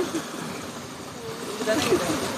Udah, udah.